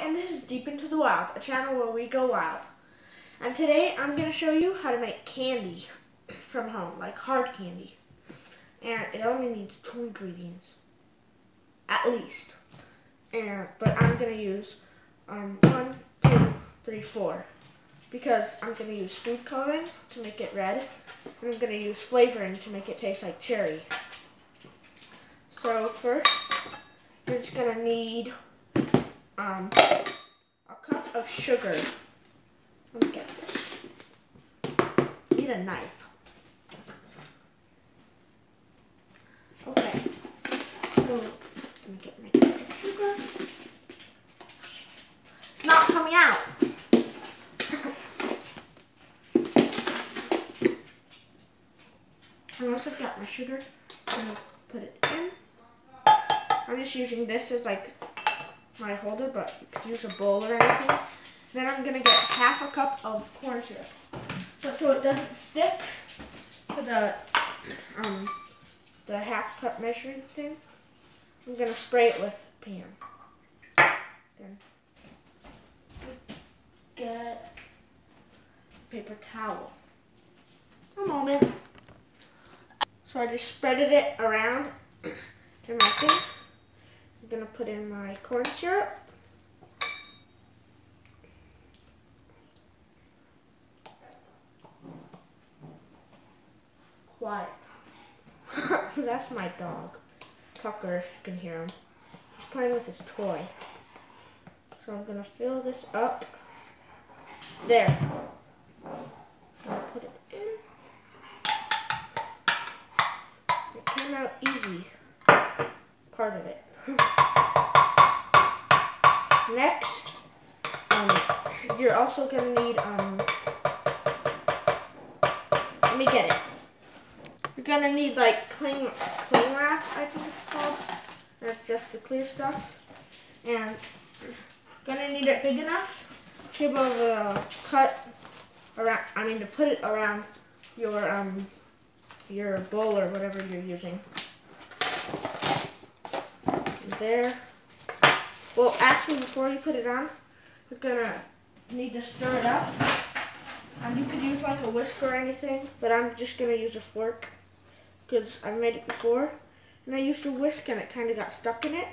and this is Deep Into the Wild, a channel where we go wild. And today I'm going to show you how to make candy from home, like hard candy. And it only needs two ingredients, at least. And But I'm going to use um, one, two, three, four. Because I'm going to use food coloring to make it red. And I'm going to use flavoring to make it taste like cherry. So first, you're just going to need um, a cup of sugar. Let me get this. Need a knife. Okay. So, let me get my cup of sugar. It's not coming out. I've got my sugar, I'm gonna put it in. I'm just using this as like my holder, but you could use a bowl or anything. Then I'm gonna get half a cup of corn syrup. But so it doesn't stick to the um the half cup measuring thing, I'm gonna spray it with Pam. Then get paper towel. A moment. So I just spreaded it around in my thing gonna put in my corn syrup. Quiet. That's my dog. Tucker, if you can hear him. He's playing with his toy. So I'm gonna fill this up. There. Gonna put it in. It came out easy. Part of it. Next, um, you're also gonna need, um, let me get it. You're gonna need like cling, cling wrap, I think it's called. That's just the clear stuff. And you're gonna need it big enough to be able to cut around, I mean to put it around your, um, your bowl or whatever you're using. There. Well, actually, before you put it on, you're gonna need to stir it up. And you could use like a whisk or anything, but I'm just gonna use a fork because I've made it before. And I used a whisk and it kind of got stuck in it.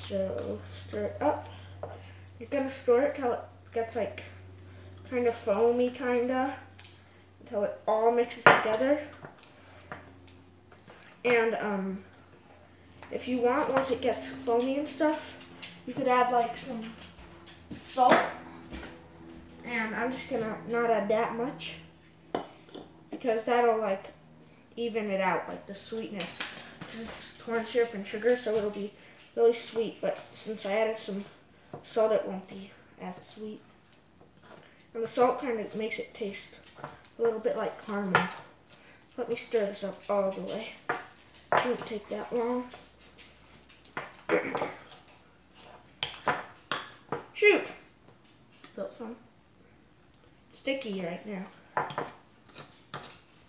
So stir it up. You're gonna stir it till it gets like kind of foamy, kinda, until it all mixes together. And um, if you want, once it gets foamy and stuff, you could add like some salt. And I'm just gonna not add that much because that'll like even it out, like the sweetness. Because it's corn syrup and sugar, so it'll be really sweet. But since I added some salt, it won't be as sweet. And the salt kind of makes it taste a little bit like caramel. Let me stir this up all the way. It shouldn't take that long. Shoot! Built some. sticky right now.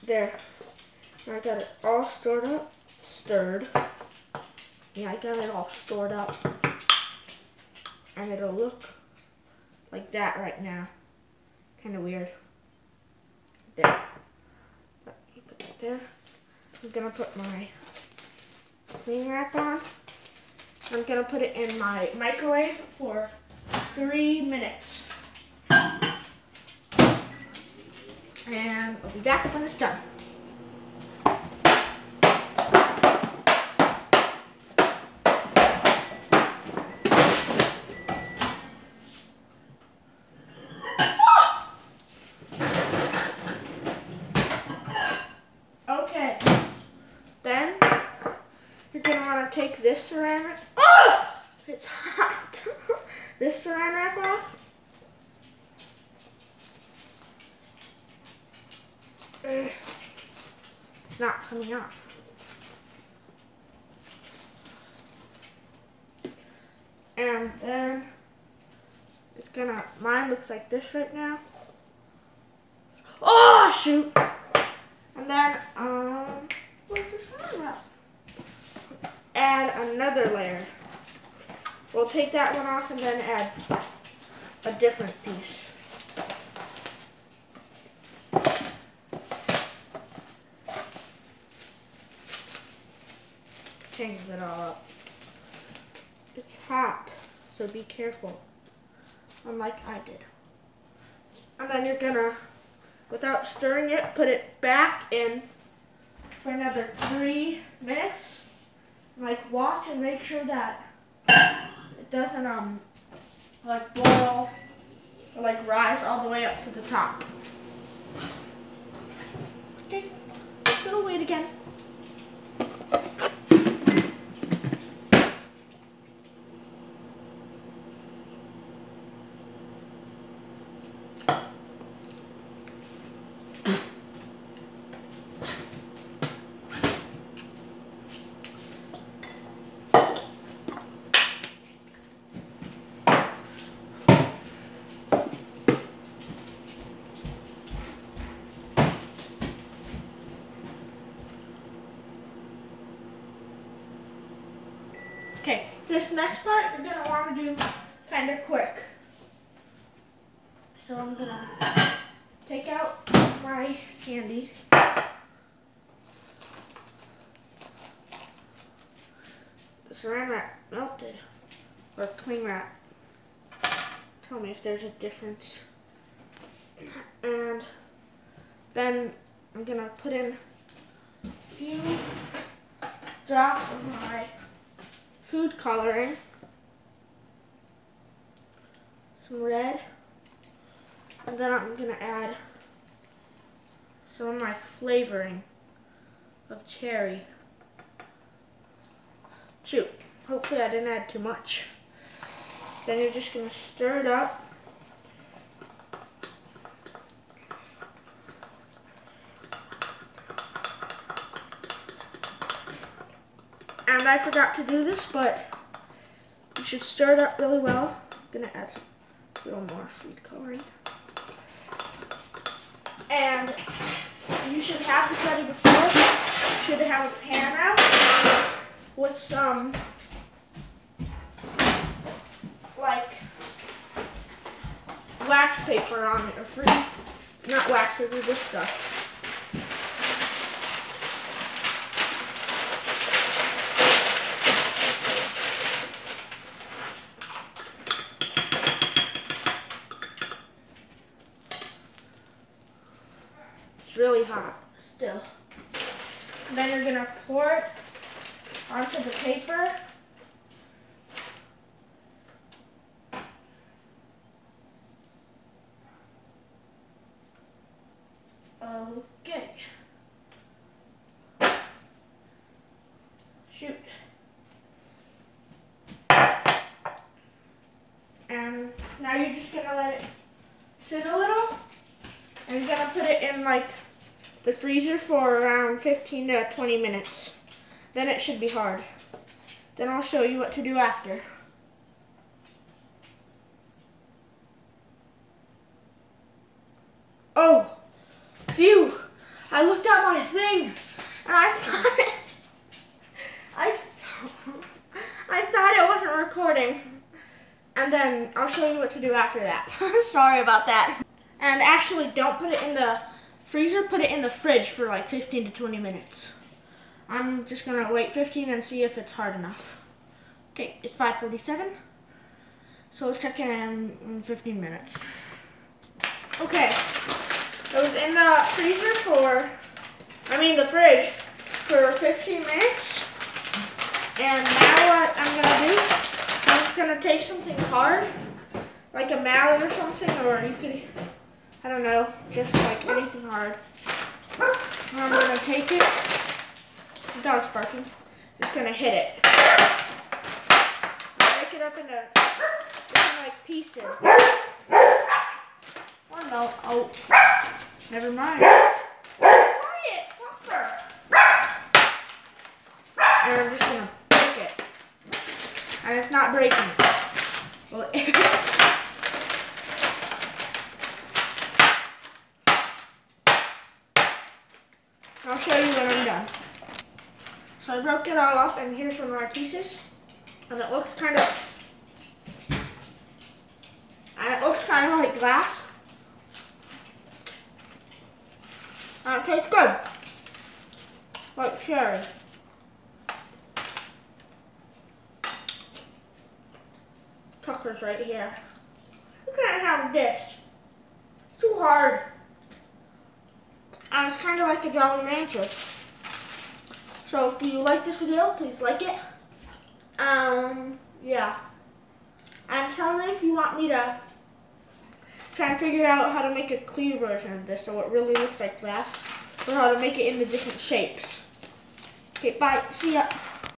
There. I got it all stored up. Stirred. Yeah, I got it all stored up. And it'll look like that right now. Kind of weird. There. Put that there. I'm gonna put my cling wrap on. I'm gonna put it in my microwave for three minutes. And I'll be back when it's done. Okay, then you're gonna wanna take this. Oh! It's hot. this saran wrap off. It's not coming off. And then it's gonna, mine looks like this right now. Oh, shoot. And then, um, what's this wrap? add another layer. We'll take that one off and then add a different piece. Changes it all up. It's hot, so be careful, unlike I did. And then you're gonna, without stirring it, put it back in for another three minutes. Like watch and make sure that doesn't um like boil or like rise all the way up to the top. Okay, let's go wait again. Okay, this next part you're gonna want to do kind of quick. So I'm gonna take out my candy. The saran wrap melted, or cling wrap. Tell me if there's a difference. And then I'm gonna put in a few drops of my food coloring, some red, and then I'm gonna add some of my flavoring of cherry. Shoot, hopefully I didn't add too much. Then you're just gonna stir it up. And I forgot to do this, but you should stir it up really well. I'm gonna add some little more food coloring. And you should have this ready before. You should have a pan out with some like wax paper on it or freeze. Not wax paper, this stuff. It's really hot still. Then you're gonna pour it onto the paper. Okay. Shoot. And now you're just gonna let it sit a little. And you're gonna put it in like the freezer for around 15 to 20 minutes. Then it should be hard. Then I'll show you what to do after. Oh, phew. I looked at my thing and I thought it, I, I thought it wasn't recording. And then I'll show you what to do after that. Sorry about that. And actually don't put it in the freezer, put it in the fridge for like 15 to 20 minutes. I'm just gonna wait 15 and see if it's hard enough. Okay, it's 5.47. So let's check in in 15 minutes. Okay, it was in the freezer for, I mean the fridge, for 15 minutes. And now what I'm gonna do, I'm just gonna take something hard, like a mallet or something, or you could, I don't know, just like anything hard. I'm gonna take it, the dog's barking, just gonna hit it. Break it up into, into like pieces. Oh no, oh. Never mind. Quiet, Tucker. And I'm just gonna break it. And it's not breaking. Well, it is. show you when I'm done. So I broke it all up and here's one of my pieces. And it looks kind of, it looks kind of like glass. And it tastes good. Like cherry. Tucker's right here. You can't have this. It's too hard. It's kind of like a Jolly Rancher. So if you like this video, please like it. Um, yeah. And tell me if you want me to try and figure out how to make a clear version of this so it really looks like glass. Or how to make it into different shapes. Okay, bye. See ya.